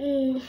Mm.